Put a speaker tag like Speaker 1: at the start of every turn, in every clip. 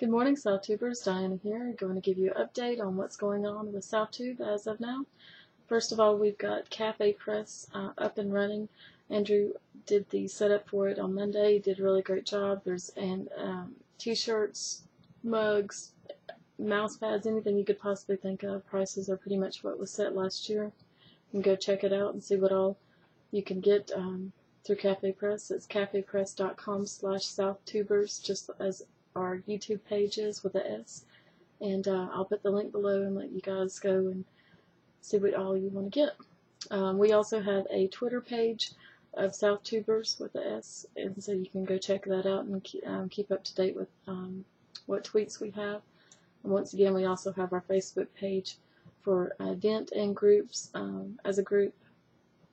Speaker 1: Good morning, SouthTubers. Diana here, I'm going to give you an update on what's going on with SouthTube as of now. First of all, we've got Cafe Press uh, up and running. Andrew did the setup for it on Monday. He did a really great job. There's and um, t-shirts, mugs, mouse pads, anything you could possibly think of. Prices are pretty much what was set last year. You can go check it out and see what all you can get um, through Cafe Press. It's cafepress.com slash southtubers, just as our YouTube pages with a S. And uh, I'll put the link below and let you guys go and see what all you want to get. Um, we also have a Twitter page of South Tubers with the S, and so you can go check that out and keep, um, keep up to date with um, what tweets we have. And once again, we also have our Facebook page for event and groups um, as a group,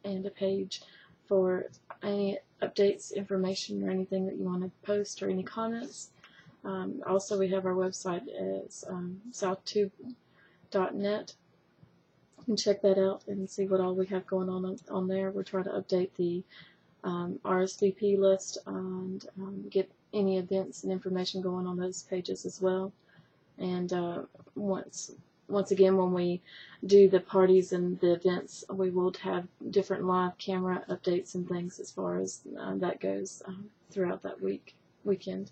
Speaker 1: and a page for any updates, information, or anything that you want to post or any comments. Um, also, we have our website as um, southtube.net. You can check that out and see what all we have going on on there. We're trying to update the um, RSVP list and um, get any events and information going on those pages as well. And uh, once once again, when we do the parties and the events, we will have different live camera updates and things as far as uh, that goes um, throughout that week weekend.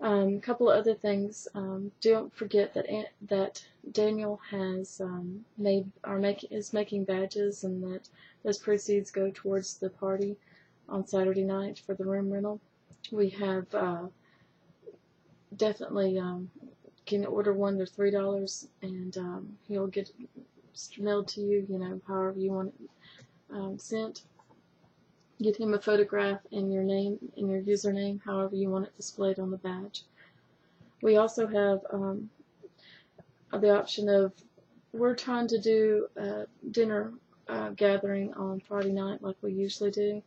Speaker 1: A um, couple of other things. Um, don't forget that that Daniel has um, made are making is making badges, and that those proceeds go towards the party on Saturday night for the room rental. We have uh, definitely um, can order one. They're three dollars, and um, he'll get mailed to you. You know, however you want it um, sent get him a photograph and your name and your username, however you want it displayed on the badge. We also have um, the option of we're trying to do a dinner uh, gathering on Friday night like we usually do.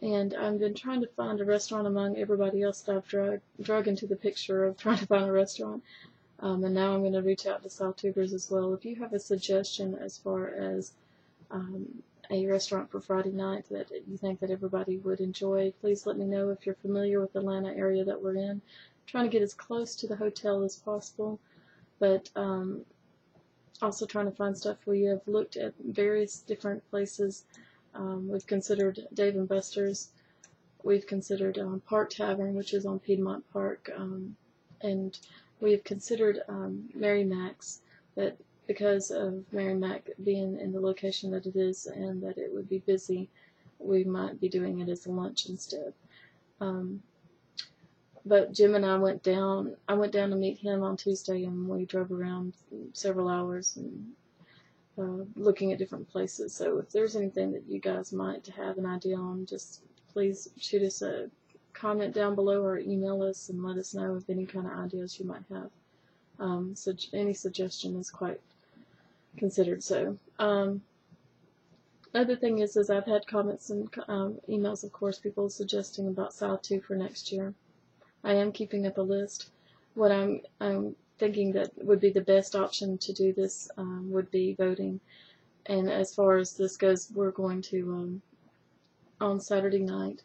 Speaker 1: And I've been trying to find a restaurant among everybody else that I've drug, drug into the picture of trying to find a restaurant. Um, and now I'm going to reach out to SouthTubers as well. If you have a suggestion as far as um, a restaurant for Friday night that you think that everybody would enjoy, please let me know if you're familiar with the Atlanta area that we're in. I'm trying to get as close to the hotel as possible, but um, also trying to find stuff. We have looked at various different places. Um, we've considered Dave and Buster's. We've considered um, Park Tavern, which is on Piedmont Park, um, and we have considered um, Mary Mac's. but because of Mary Merrimack being in the location that it is and that it would be busy, we might be doing it as a lunch instead. Um, but Jim and I went down. I went down to meet him on Tuesday, and we drove around several hours and uh, looking at different places. So if there's anything that you guys might have an idea on, just please shoot us a comment down below or email us and let us know of any kind of ideas you might have. Um, so any suggestion is quite considered so. Um, other thing is, is I've had comments and um, emails, of course, people suggesting about SouthTube for next year. I am keeping up a list. What I'm, I'm thinking that would be the best option to do this um, would be voting. And as far as this goes, we're going to, um, on Saturday night,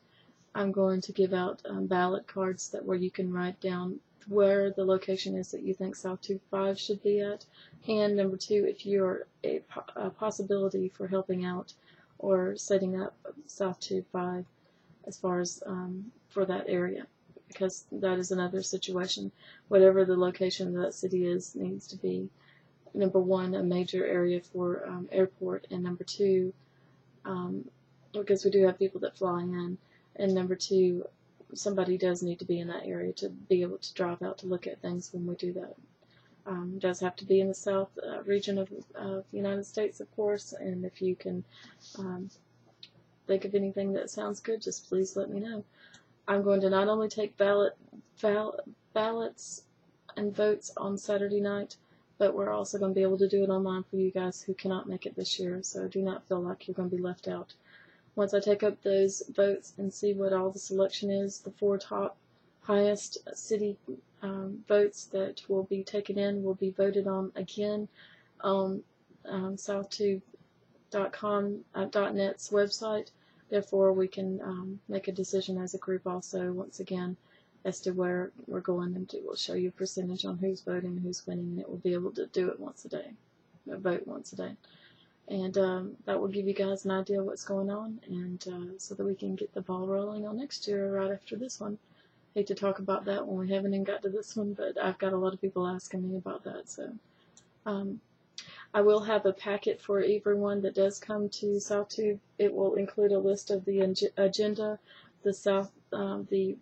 Speaker 1: I'm going to give out um, ballot cards that where you can write down where the location is that you think SouthTube 5 should be at, and number two, if you're a, a possibility for helping out or setting up SouthTube 5 as far as um, for that area, because that is another situation. Whatever the location of that city is needs to be, number one, a major area for um, airport, and number two, um, because we do have people that fly in, and number two, somebody does need to be in that area to be able to drive out to look at things when we do that. Um, does have to be in the south uh, region of, of the United States, of course, and if you can um, think of anything that sounds good, just please let me know. I'm going to not only take ballot, ball, ballots and votes on Saturday night, but we're also going to be able to do it online for you guys who cannot make it this year, so do not feel like you're going to be left out. Once I take up those votes and see what all the selection is, the four top highest city um, votes that will be taken in will be voted on again on um, southtube.com uh, .net's website. Therefore, we can um, make a decision as a group also once again as to where we're going, and it will show you a percentage on who's voting who's winning, and it will be able to do it once a day, vote once a day. And um, that will give you guys an idea of what's going on, and uh, so that we can get the ball rolling on next year right after this one. Hate to talk about that when we haven't even got to this one, but I've got a lot of people asking me about that. So um, I will have a packet for everyone that does come to South Tube. It will include a list of the ag- agenda, the South, um, the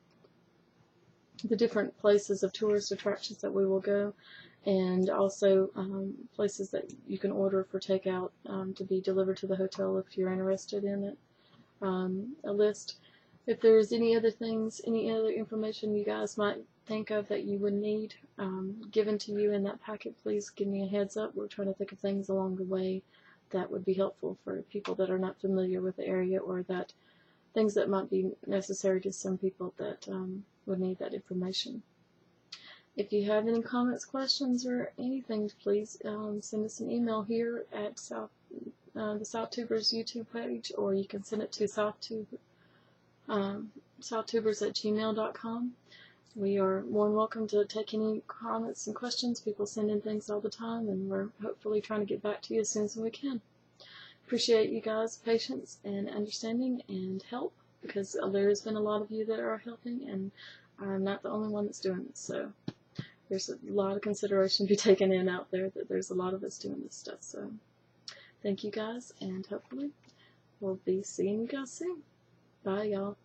Speaker 1: the different places of tourist attractions that we will go, and also um, places that you can order for takeout um, to be delivered to the hotel if you're interested in it. Um, a list. If there's any other things, any other information you guys might think of that you would need um, given to you in that packet, please give me a heads up. We're trying to think of things along the way that would be helpful for people that are not familiar with the area or that things that might be necessary to some people that um, would need that information. If you have any comments, questions, or anything, please um, send us an email here at South, uh, the South Tubers YouTube page, or you can send it to SouthTube, um, SouthTubers at gmail.com. We are more than welcome to take any comments and questions. People send in things all the time, and we're hopefully trying to get back to you as soon as we can. Appreciate you guys' patience and understanding and help because there has been a lot of you that are helping, and I'm not the only one that's doing this. So there's a lot of consideration to be taken in out there that there's a lot of us doing this stuff. So thank you guys, and hopefully we'll be seeing you guys soon. Bye, y'all.